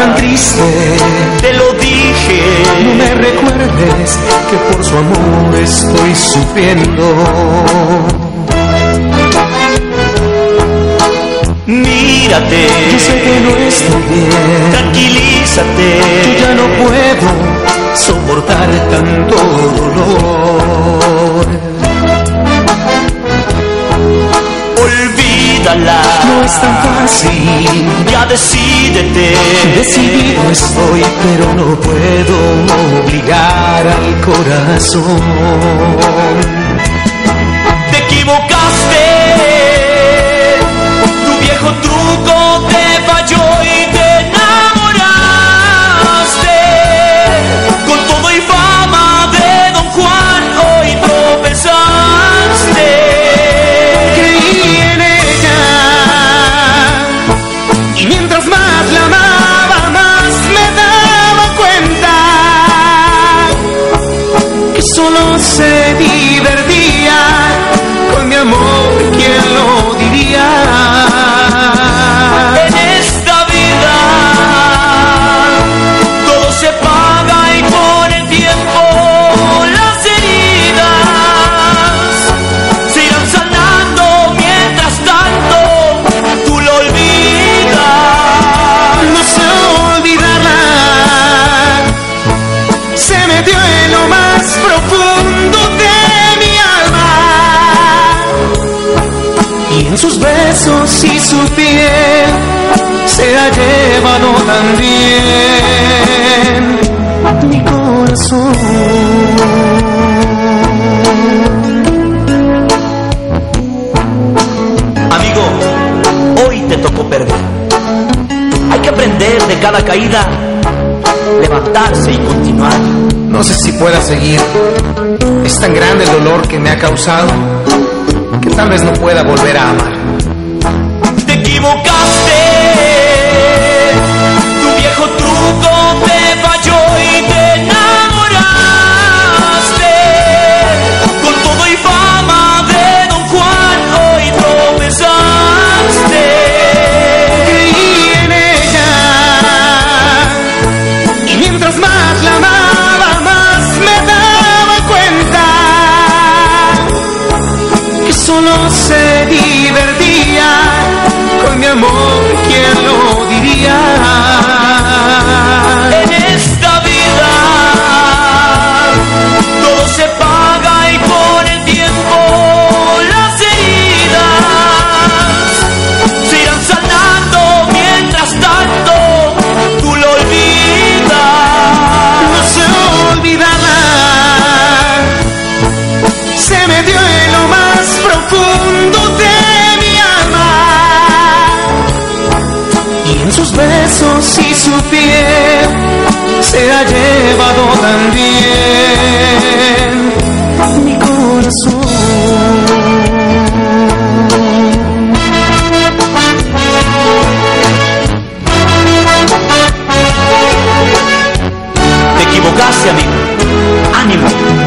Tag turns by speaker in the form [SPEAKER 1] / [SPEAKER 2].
[SPEAKER 1] tan triste, te lo dije. No me recuerdes que por su amor estoy sufriendo.
[SPEAKER 2] Mírate,
[SPEAKER 1] yo sé que no estoy bien.
[SPEAKER 2] Tranquilízate,
[SPEAKER 1] yo ya no puedo soportar tanto No es tan fácil,
[SPEAKER 2] ya decídete.
[SPEAKER 1] Decidido estoy, pero no puedo obligar al corazón.
[SPEAKER 2] Te equivocaste,
[SPEAKER 1] solo se divertía
[SPEAKER 2] y
[SPEAKER 1] su piel se ha llevado también mi corazón.
[SPEAKER 2] Amigo, hoy te tocó perder. Hay que aprender de cada caída, levantarse y continuar.
[SPEAKER 1] No sé si pueda seguir. Es tan grande el dolor que me ha causado que tal vez no pueda volver a amar.
[SPEAKER 2] Te equivocaste, tu viejo truco te falló y te enamoraste. Con todo y fama de Don Juan, hoy tropezaste.
[SPEAKER 1] Creí en ella y mientras más la amaba, más me daba cuenta que solo se si su pie se ha llevado también mi corazón. Te equivocaste, amigo. Ánimo.